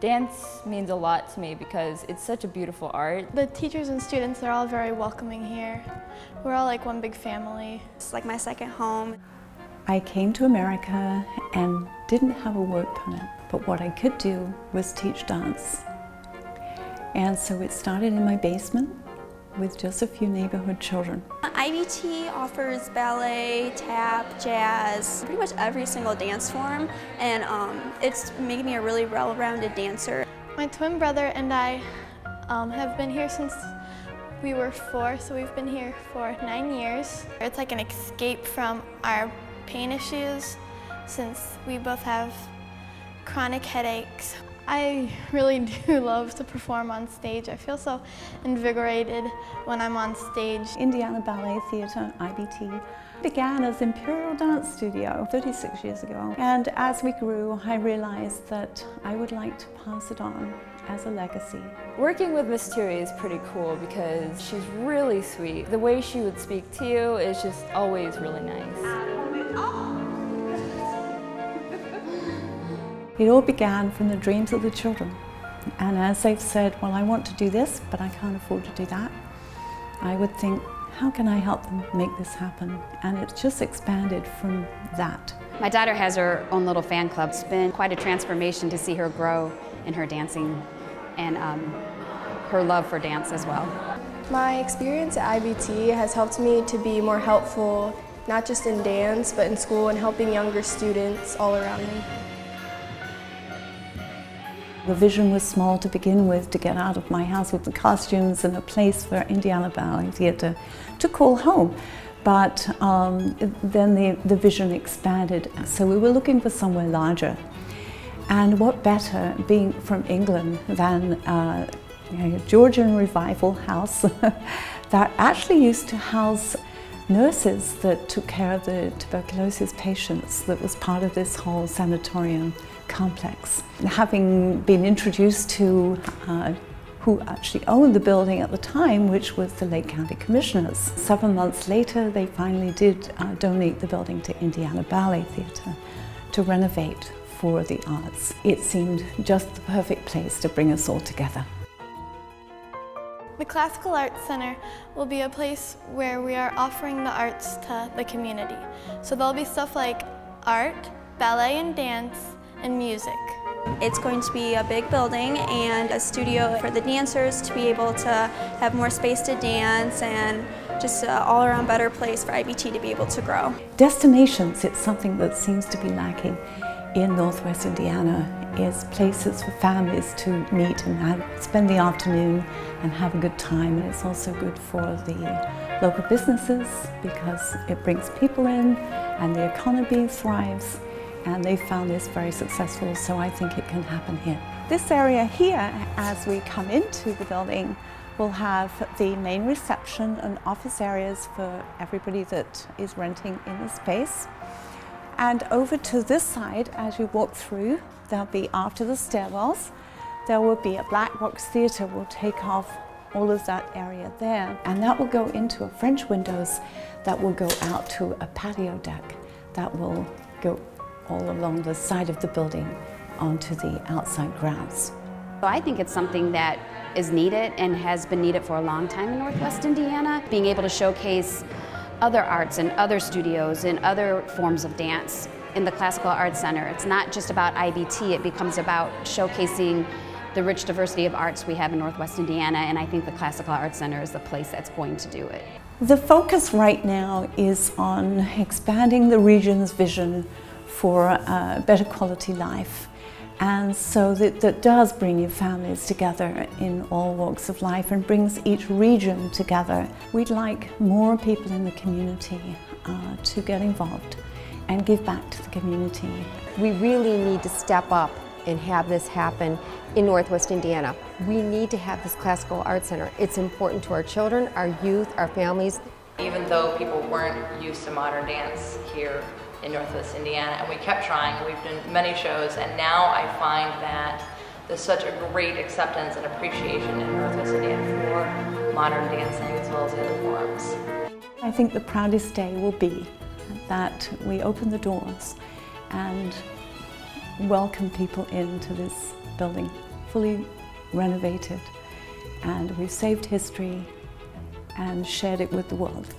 Dance means a lot to me because it's such a beautiful art. The teachers and students are all very welcoming here. We're all like one big family. It's like my second home. I came to America and didn't have a work permit, but what I could do was teach dance. And so it started in my basement with just a few neighborhood children. IBT offers ballet, tap, jazz, pretty much every single dance form, and um, it's made me a really well-rounded dancer. My twin brother and I um, have been here since we were four, so we've been here for nine years. It's like an escape from our pain issues since we both have chronic headaches. I really do love to perform on stage. I feel so invigorated when I'm on stage. Indiana Ballet Theatre, IBT, began as Imperial Dance Studio 36 years ago. And as we grew, I realized that I would like to pass it on as a legacy. Working with Miss Turi is pretty cool because she's really sweet. The way she would speak to you is just always really nice. It all began from the dreams of the children. And as they've said, well, I want to do this, but I can't afford to do that, I would think, how can I help them make this happen? And it's just expanded from that. My daughter has her own little fan club. It's been quite a transformation to see her grow in her dancing and um, her love for dance as well. My experience at IBT has helped me to be more helpful, not just in dance, but in school and helping younger students all around me. The vision was small to begin with, to get out of my house with the costumes and a place for Indiana Ballet Theatre to call home. But um, then the, the vision expanded, so we were looking for somewhere larger. And what better, being from England, than uh, a Georgian revival house that actually used to house nurses that took care of the tuberculosis patients that was part of this whole sanatorium complex. Having been introduced to uh, who actually owned the building at the time, which was the Lake County Commissioners. Seven months later, they finally did uh, donate the building to Indiana Ballet Theatre to renovate for the arts. It seemed just the perfect place to bring us all together. The Classical Arts Center will be a place where we are offering the arts to the community. So there'll be stuff like art, ballet and dance, and music. It's going to be a big building and a studio for the dancers to be able to have more space to dance and just an all-around better place for IBT to be able to grow. Destinations, it's something that seems to be lacking in Northwest Indiana is places for families to meet and have, spend the afternoon and have a good time and it's also good for the local businesses because it brings people in and the economy thrives and they found this very successful, so I think it can happen here. This area here, as we come into the building, will have the main reception and office areas for everybody that is renting in the space. And over to this side, as you walk through, there'll be after the stairwells, there will be a black box theatre will take off all of that area there. And that will go into a French windows that will go out to a patio deck that will go all along the side of the building onto the outside grounds. So I think it's something that is needed and has been needed for a long time in Northwest Indiana. Being able to showcase other arts and other studios and other forms of dance in the Classical Arts Center. It's not just about IBT, it becomes about showcasing the rich diversity of arts we have in Northwest Indiana and I think the Classical Arts Center is the place that's going to do it. The focus right now is on expanding the region's vision for a better quality life. And so that, that does bring your families together in all walks of life and brings each region together. We'd like more people in the community uh, to get involved and give back to the community. We really need to step up and have this happen in Northwest Indiana. We need to have this classical arts center. It's important to our children, our youth, our families. Even though people weren't used to modern dance here in Northwest Indiana, and we kept trying. We've done many shows, and now I find that there's such a great acceptance and appreciation in Northwest Indiana for modern dancing as well as the other forms. I think the proudest day will be that we open the doors and welcome people into this building, fully renovated, and we've saved history and shared it with the world.